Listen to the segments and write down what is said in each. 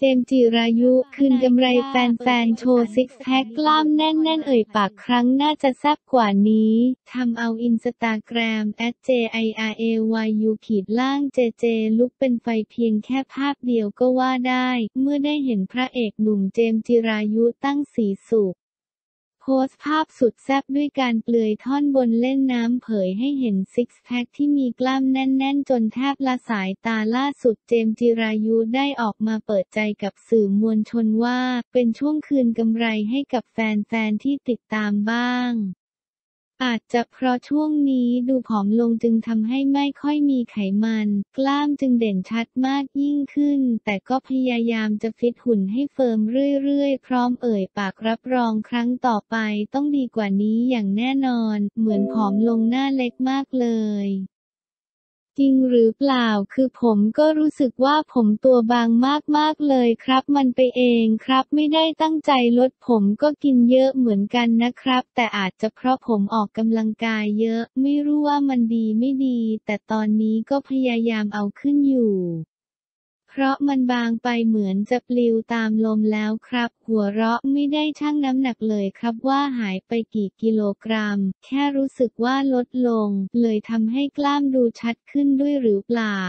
เจมส์จิรายุ คืนกำไรแฟนๆ โชว์ซิกแพคกล้ามแน่นๆ เอ่ยปากครั้งน่าจะแซ่บกว่านี้ ทำเอาอินสตาแกรม @jirayu ขีดล่าง jj ลุกเป็นไฟเพียงแค่ภาพเดียวก็ว่าได้ เมื่อได้เห็นพระเอกหนุ่มเจมส์จิรายุตั้งสีสุข พสต์ภาพสุดแซ่บด้วยการเปลือยท่อนบนเล่นน้ำเผยให้เห็นซิกแพคที่มีกล้ามแน่น ๆ จนแทบละสายตาล่าสุดเจมส์จิรายุได้ออกมาเปิดใจกับสื่อมวลชนว่า เป็นช่วงคืนกำไรให้กับแฟน ๆ ที่ติดตามบ้าง อาจจะเพราะช่วงนี้ดูผอมลงจึงทำให้ไม่ค่อยมีไขมัน กล้ามจึงเด่นชัดมากยิ่งขึ้น แต่ก็พยายามจะฟิตหุ่นให้เฟิร์มเรื่อยๆ พร้อมเอ่ยปากรับรองครั้งต่อไปต้องดีกว่านี้อย่างแน่นอน เหมือนผอมลงหน้าเล็กมากเลย จริงหรือเปล่า คือผมก็รู้สึกว่าผมตัวบางมากๆเลยครับ มันไปเองครับ ไม่ได้ตั้งใจลดผมก็กินเยอะเหมือนกันนะครับ แต่อาจจะเพราะผมออกกำลังกายเยอะ ไม่รู้ว่ามันดีไม่ดี แต่ตอนนี้ก็พยายามเอาขึ้นอยู่ เพราะมันบางไปเหมือนจะปลิวตามลมแล้วครับ หัวเราะไม่ได้ชั่งน้ำหนักเลยครับว่าหายไปกี่กิโลกรัม แค่รู้สึกว่าลดลง เลยทำให้กล้ามดูชัดขึ้นด้วยหรือเปล่า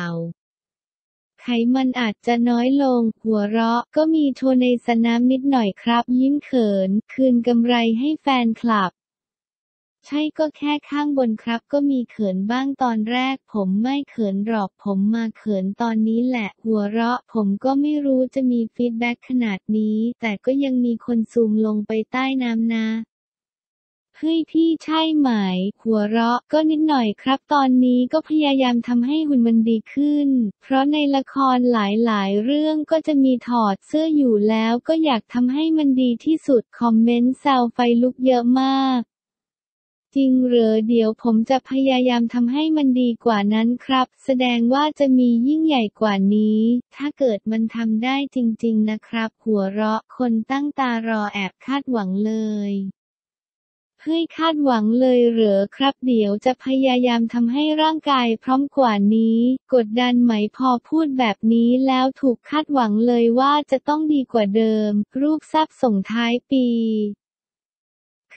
ไขมันอาจจะน้อยลง หัวเราะก็มีโชว์ในสนามนิดหน่อยครับ ยิ้มเขิน คืนกำไรให้แฟนคลับ ใช่ก็แค่ข้างบนครับ ก็มีเขินบ้างตอนแรก ผมไม่เขินหรอกผมมาเขินตอนนี้แหละ หัวเราะ ผมก็ไม่รู้จะมี feedback ขนาดนี้ แต่ก็ยังมีคนซูมลงไปใต้น้ำนะเฮ้ยพี่ใช่ไหม หัวเราะก็นิดหน่อยครับ ตอนนี้ก็พยายามทำให้หุ่นมันดีขึ้น เพราะในละครหลายๆ เรื่องก็จะมีถอดเสื้ออยู่แล้วก็อยากทำให้มันดีที่สุดคอมเมนต์แซวไฟลุกเยอะมาก จริงเหรอเดี๋ยวผมจะพยายามทำให้มันดีกว่านั้นครับ แสดงว่าจะมียิ่งใหญ่กว่านี้ ถ้าเกิดมันทำได้จริง ๆ นะครับ หัวเราะคนตั้งตารอแอบคาดหวังเลยเฮ้ยคาดหวังเลยเหรอครับ เดี๋ยวจะพยายามทำให้ร่างกายพร้อมกว่านี้ กดดันไหมพอพูดแบบนี้แล้วถูกคาดหวังเลยว่าจะต้องดีกว่าเดิม รูปแซบส่งท้ายปี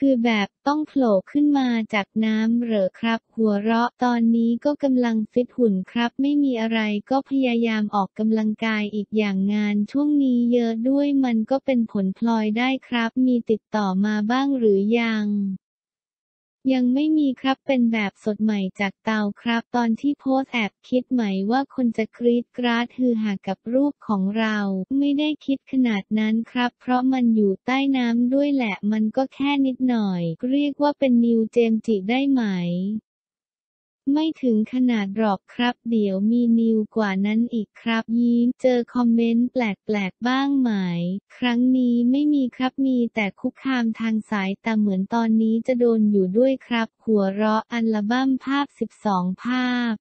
คือแบบต้องโผล่ขึ้นมาจากน้ำเหรอครับ หัวเราะตอนนี้ก็กำลังฟิตหุ่นครับ ไม่มีอะไรก็พยายามออกกำลังกายอีกอย่างงานช่วงนี้เยอะด้วยมันก็เป็นผลพลอยได้ครับ มีติดต่อมาบ้างหรือยัง ยังไม่มีครับเป็นแบบสดใหม่จากเตาครับ ตอนที่โพสแอบคิดไหมว่าคนจะกรีดกราดฮือหากับรูปของเรา ไม่ได้คิดขนาดนั้นครับ เพราะมันอยู่ใต้น้ำด้วยแหละมันก็แค่นิดหน่อย เรียกว่าเป็นนิวเจมส์จิได้ไหม ไม่ถึงขนาดหรอกครับเดี๋ยวมีนิวกว่านั้นอีกครับยิ้ม เจอคอมเมนต์แปลกๆบ้างไหม ครั้งนี้ไม่มีครับมีแต่คุกคามทางสายตาเหมือนตอนนี้จะโดนอยู่ด้วยครับ หัวเราะอัลบั้มภาพ 12 ภาพ